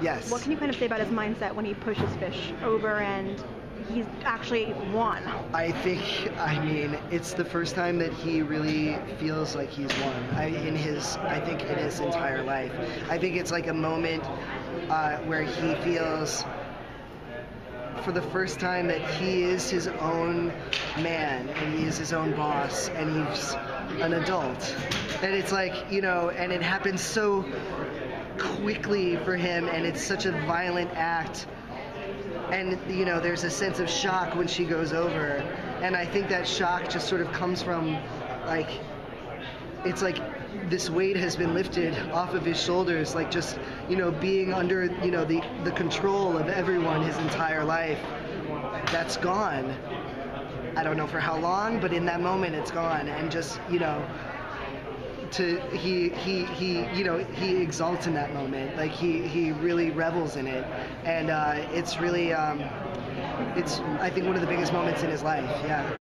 Yes. What can you kind of say about his mindset when he pushes Fish over and he's actually won? I think, I mean, it's the first time that he really feels like he's won I, in his, I think, in his entire life. I think it's like a moment uh, where he feels for the first time that he is his own man and he is his own boss and he's an adult. And it's like, you know, and it happens so quickly for him and it's such a violent act. And you know there's a sense of shock when she goes over. And i think that shock just sort of comes from like it's like this weight has been lifted off of his shoulders like just you know being under you know the the control of everyone his entire life. That's gone. I don't know for how long but in that moment it's gone. And just you know to he he he you know he exalts in that moment. Like he he really revels in it. And uh, it's really um, it's i think one of the biggest moments in his life. Yeah